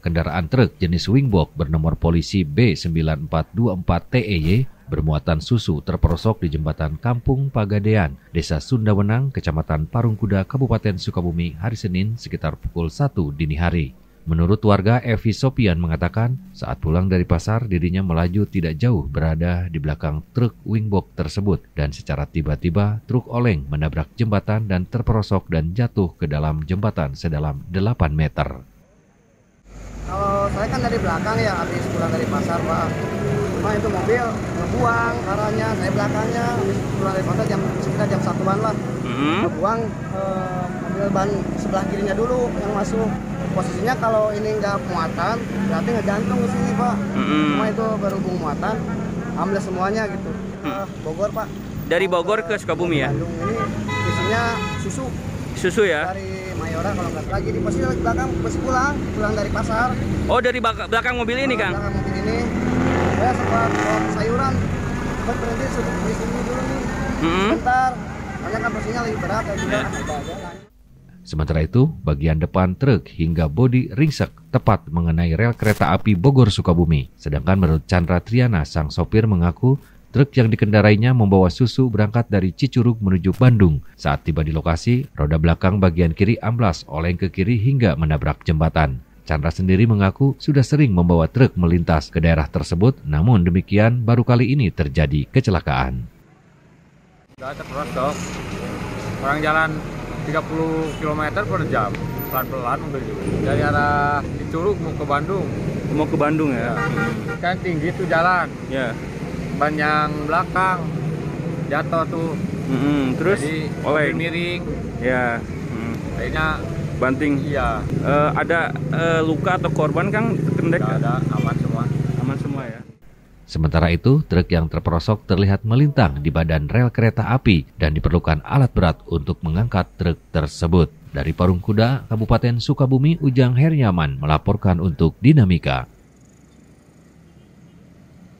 kendaraan truk jenis wingbox bernomor polisi B9424TEY bermuatan susu terperosok di jembatan Kampung Pagadean, Desa Sundawenang, Kecamatan Parungkuda, Kabupaten Sukabumi hari Senin sekitar pukul 1 dini hari. Menurut warga, Evi Sopian mengatakan saat pulang dari pasar dirinya melaju tidak jauh berada di belakang truk wingbox tersebut dan secara tiba-tiba truk oleng menabrak jembatan dan terperosok dan jatuh ke dalam jembatan sedalam 8 meter. Saya kan dari belakang ya habis pulang dari pasar pak. Cuma itu mobil ngebuang arahnya, saya belakangnya habis pulang dari pasar jam sekitar jam satuan lah. Hmm. Ngebuang eh, mobil ban sebelah kirinya dulu yang masuk. Posisinya kalau ini nggak muatan, berarti ngegantung ke sini pak. Mm-mm. Cuma itu berhubung muatan, ambil semuanya gitu. Eh, Bogor pak. Dari Bogor ke Sukabumi ya? Bandung ini isinya susu Susu ya? dari Mayora kalau nggak lagi di posisi belakang masih pulang, pulang dari pasar. Oh dari belakang mobil ini Kang? Belakang mobil ini saya sempat bawa sayuran sempat berhenti di sini dulu nih Hmm. bentar karena kan posisinya lagi berat ya juga ada jalan Sementara itu, bagian depan truk hingga bodi ringsek tepat mengenai rel kereta api Bogor Sukabumi. Sedangkan menurut Chandra Triana, sang sopir mengaku truk yang dikendarainya membawa susu berangkat dari Cicurug menuju Bandung. Saat tiba di lokasi, roda belakang bagian kiri amblas oleng ke kiri hingga menabrak jembatan. Chandra sendiri mengaku sudah sering membawa truk melintas ke daerah tersebut, namun demikian baru kali ini terjadi kecelakaan. Orang jalan 30 km per jam. Pelan-pelan mobil juga. Dari arah Curug mau ke Bandung. Mau ke Bandung ya? Kan tinggi tuh jalan. Ya. Ban yang belakang jatuh tuh. Mm-mm. Terus Jadi oleng. miring. Ya. Mm. Kayaknya Banting. iya. Eh, ada eh, luka atau korban Kang? Kendek Nggak ada aman semua. aman semua ya? Sementara itu, truk yang terperosok terlihat melintang di badan rel kereta api dan diperlukan alat berat untuk mengangkat truk tersebut. Dari Parung Kuda, Kabupaten Sukabumi, Ujang Hernyaman melaporkan untuk Dinamika.